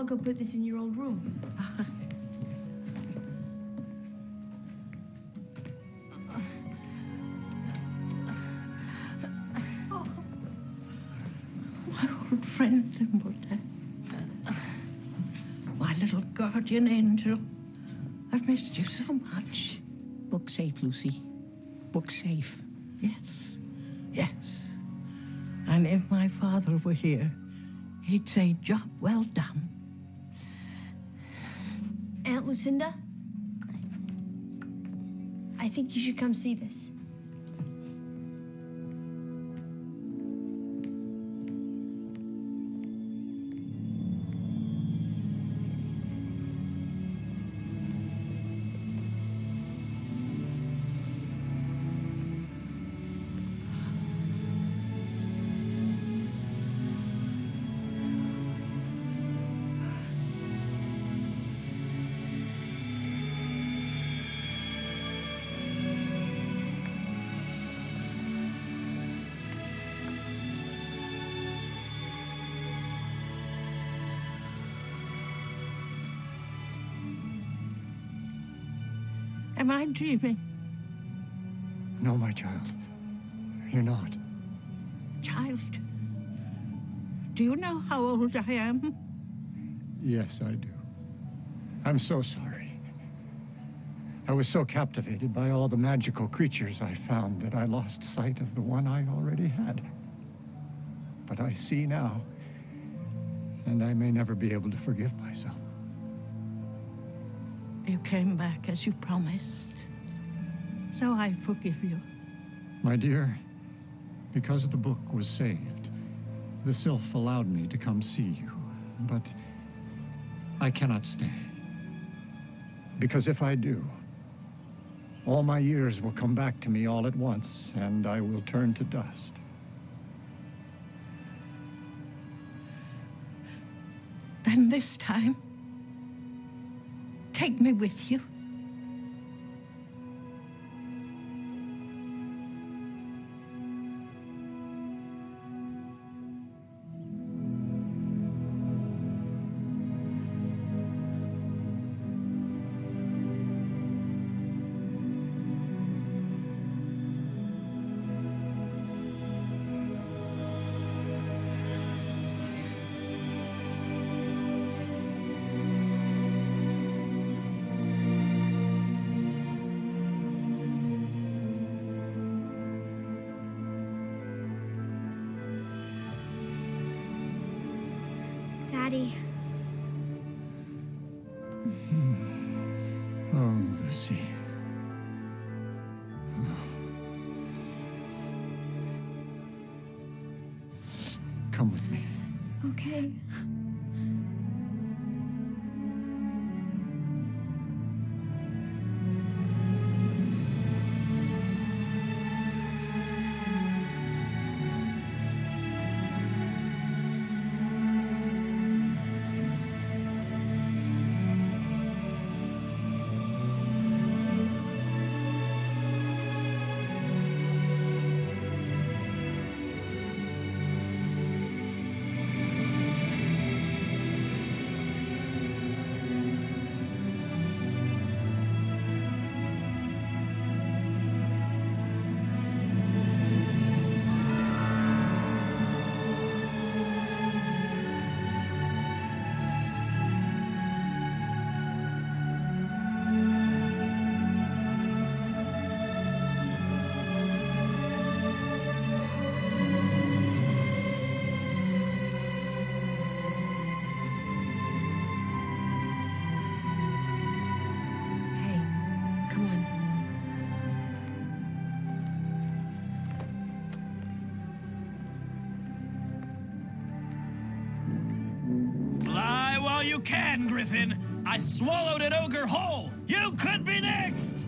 I'll go put this in your old room. My old friend, Thimbletack. My little guardian angel. I've missed you so much. Book safe, Lucy. Book safe. Yes, yes. And if my father were here, he'd say, job well done. Aunt Lucinda? I think you should come see this. Am I dreaming? No, my child. You're not. Child, do you know how old I am? Yes, I do. I'm so sorry. I was so captivated by all the magical creatures I found that I lost sight of the one I already had. But I see now, and I may never be able to forgive myself. You came back as you promised. So I forgive you. My dear, because the book was saved, the sylph allowed me to come see you, but I cannot stay. Because if I do, all my years will come back to me all at once, and I will turn to dust. Then this time, take me with you. Daddy. Hmm. Oh, Lucy. Hmm. Come with me. Okay. you can, Griffin. I swallowed an ogre whole. You could be next.